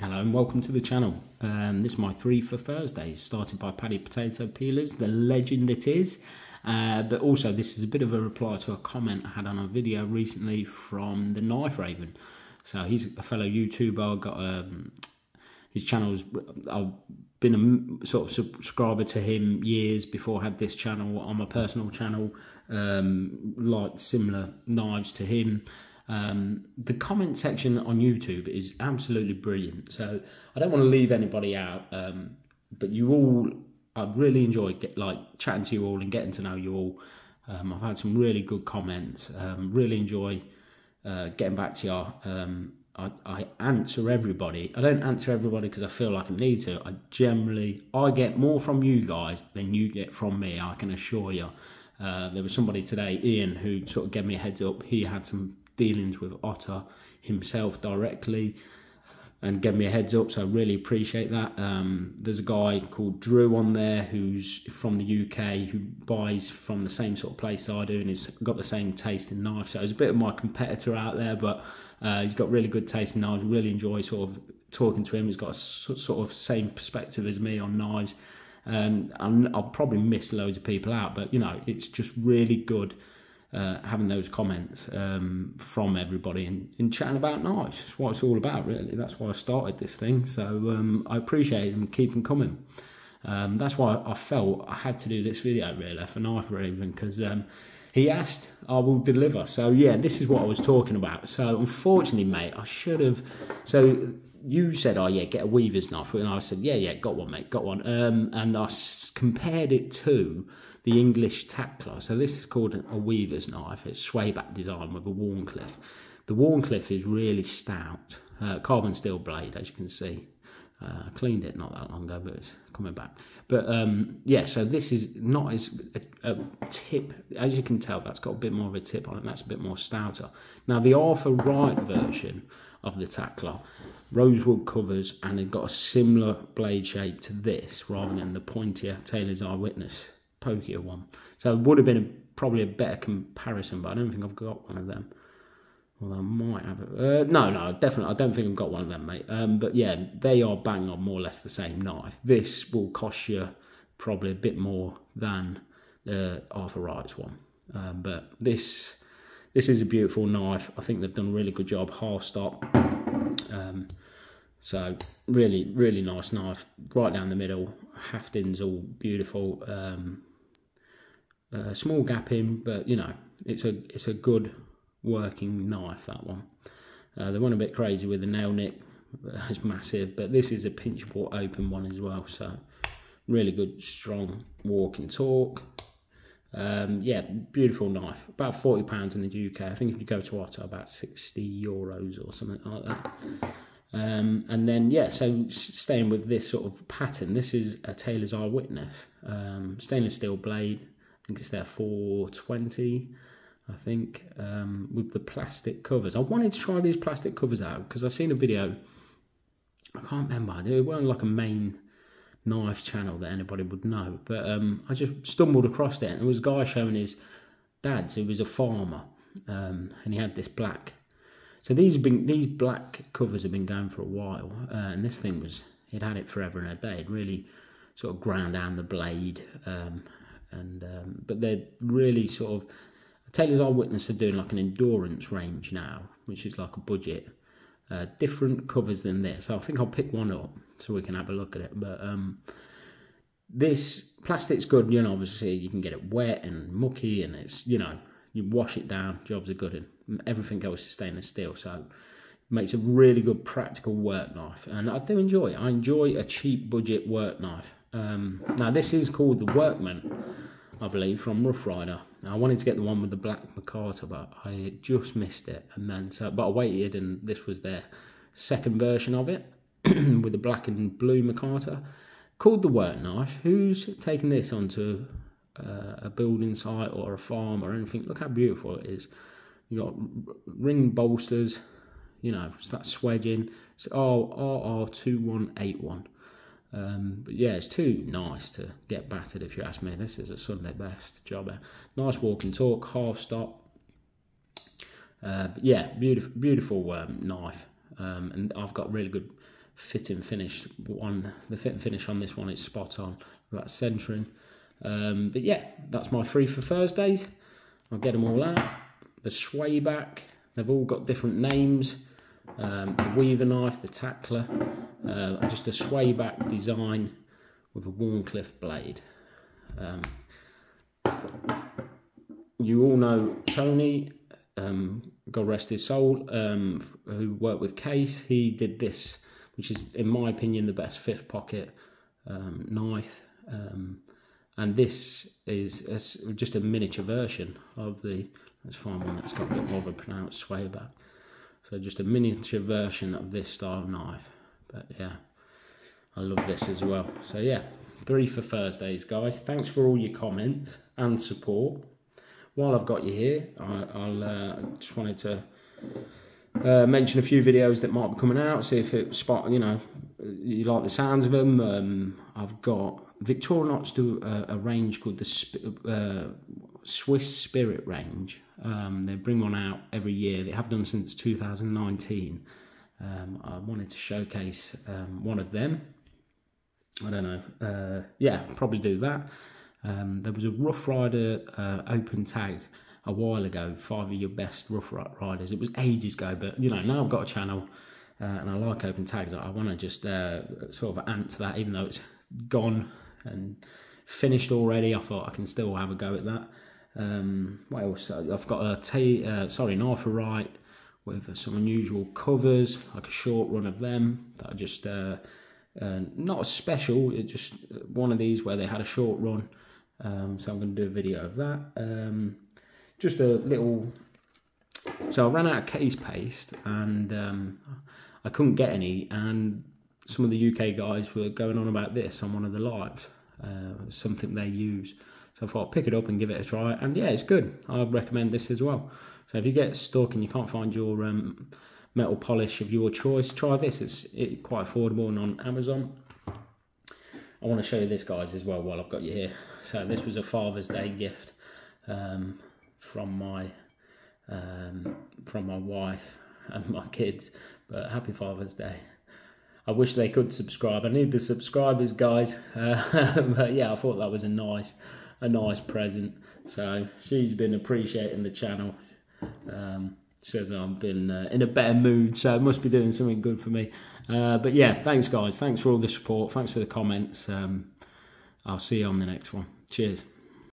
Hello and welcome to the channel. Um, this is my three for Thursdays, started by Paddy Potato Peelers, the legend it is. Uh, but also, this is a bit of a reply to a comment I had on a video recently from the Knife Raven. So he's a fellow YouTuber. Got um, his channel's. I've been a sort of subscriber to him years before I had this channel on my personal channel. Um, like similar knives to him. Um, the comment section on YouTube is absolutely brilliant. So I don't want to leave anybody out, um, but you all, I've really enjoyed get, like chatting to you all and getting to know you all. Um, I've had some really good comments. Um, really enjoy uh, getting back to you. Um, I, I, answer everybody. I don't answer everybody because I feel like I need to. I generally I get more from you guys than you get from me. I can assure you. Uh, there was somebody today, Ian, who sort of gave me a heads up. He had some dealings with Otter himself directly and gave me a heads up, so I really appreciate that. Um, there's a guy called Drew on there who's from the UK who buys from the same sort of place I do and he's got the same taste in knives. So he's a bit of my competitor out there, but uh, he's got really good taste in knives. Really enjoy sort of talking to him. He's got a sort of same perspective as me on knives. Um, and I'll probably miss loads of people out, but you know, it's just really good uh, having those comments um, from everybody and, and, chatting about knives. That's what it's all about, really. That's why I started this thing. So um, I appreciate them keeping coming. Um, that's why I felt I had to do this video, really, for Knife Raven, because um, he asked, I will deliver. So, yeah, this is what I was talking about. So, unfortunately, mate, I should have. So, you said, "Oh yeah, get a weaver's knife," and I said, "Yeah, yeah, got one, mate, got one." Um, and I compared it to the English Tackler. So this is called a weaver's knife. It's swayback design with a Wharncliffe. The Wharncliffe is really stout, uh, carbon steel blade, as you can see. Uh, I cleaned it not that long ago, but it's coming back. But um, yeah, so this is not as a, a, tip, as you can tell, that's got a bit more of a tip on it. That's a bit more stouter. Now the Arthur Wright version of the Tackler, rosewood covers, and it got a similar blade shape to this, rather than the pointier Taylor's Eyewitness pokier one. So it would have been a, probably a better comparison, but I don't think I've got one of them. Well, I might have it. Uh, no, no, definitely. I don't think I've got one of them, mate. Um, but yeah, they are bang on more or less the same knife. This will cost you probably a bit more than the Arthur Wright's one. Um, but this this is a beautiful knife. I think they've done a really good job. Half stop. Um, so really, really nice knife. Right down the middle. Hafting's all beautiful. Um, a small gap in, but you know, it's a it's a good working knife that one. Uh, the one a bit crazy with the nail nick, it's massive, but this is a pinch open one as well. So really good, strong walk and talk. Um, yeah, beautiful knife. About forty pounds in the UK. I think if you go to Otter, about sixty euros or something like that. Um, and then, yeah, so staying with this sort of pattern, this is a Taylor's Eyewitness. Um, stainless steel blade, think it's there 420, I think, um, with the plastic covers. I wanted to try these plastic covers out because I've seen a video, I can't remember, they weren't like a main knife channel that anybody would know, but um, I just stumbled across it and it was a guy showing his dad's who was a farmer um, and he had this black so these been these black covers have been going for a while, uh, and this thing was it had it forever and a day. It really sort of ground down the blade, um, and um, but they're really sort of. Taylor's Eyewitness are doing like an endurance range now, which is like a budget. Uh, different covers than this. So I think I'll pick one up so we can have a look at it. But um, this plastic's good, you know. Obviously, you can get it wet and mucky, and it's you know you wash it down, jobs are good, and everything else is stainless steel. So it makes a really good practical work knife, and I do enjoy it. I enjoy a cheap budget work knife. Um, now this is called the Workman, I believe, from Rough Rider. I wanted to get the one with the black micarta, but I just missed it, and then so but I waited, and this was their second version of it with the black and blue micarta, called the Work Knife. Who's taken this onto uh, a building site or a farm or anything. Look how beautiful it is. You got ring bolsters, you know, it's that swedging. It's oh, RR2181. Um, but yeah, it's too nice to get battered if you ask me. This is a Sunday best jobber. Nice walk and talk, half stop. Uh, yeah, beautiful, beautiful um, knife. Um, and I've got really good fit and finish one. The fit and finish on this one is spot on. That's centering. Um, but yeah, that's my three for Thursdays. I'll get them all out. The sway back, they've all got different names. Um, the weaver knife, the tackler, uh, just a sway back design with a Wharncliffe blade. Um, you all know Tony, um, God rest his soul, um, who worked with Case. He did this, which is, in my opinion, the best fifth pocket um, knife. Um, and this is a, just a miniature version of the. Let's find one that's got a bit more of a pronounced sway back. So just a miniature version of this style knife. But yeah, I love this as well. So yeah, three for Thursdays, guys. Thanks for all your comments and support. While I've got you here, I, will uh, just wanted to uh, mention a few videos that might be coming out. See if it spot, you know, you like the sounds of them. Um, I've got Victorinox do a, a range called the uh, Swiss Spirit range. Um, they bring one out every year. They have done since 2019. Um, I wanted to showcase um, one of them. I don't know. Uh, yeah, probably do that. Um, there was a Rough Rider uh, open tag a while ago. Five of your best Rough Riders. It was ages ago, but you know now I've got a channel uh, and I like open tags. I want to just uh, sort of add to that, even though it's gone and finished already. I thought I can still have a go at that. Um, what else? I've got a t- uh, sorry, an Arthur Wright with some unusual covers, like a short run of them that are just uh, uh, not a special, it's just one of these where they had a short run. Um, so I'm going to do a video of that. Um, just a little. So I ran out of case paste and um, I couldn't get any, and some of the UK guys were going on about this on one of the lives, uh, something they use. So I thought, pick it up and give it a try. And yeah, it's good. I'd recommend this as well. So if you get stuck and you can't find your um, metal polish of your choice, try this. It's it, quite affordable and on Amazon. I want to show you this, guys, as well while I've got you here. So this was a Father's Day gift um, from my um, from my wife and my kids. But happy Father's Day. I wish they could subscribe. I need the subscribers, guys. Uh, but yeah, I thought that was a nice, a nice present. So she's been appreciating the channel. Um, says I've been uh, in a better mood, so it must be doing something good for me. Uh, but yeah, thanks, guys. Thanks for all the support. Thanks for the comments. Um, I'll see you on the next one. Cheers.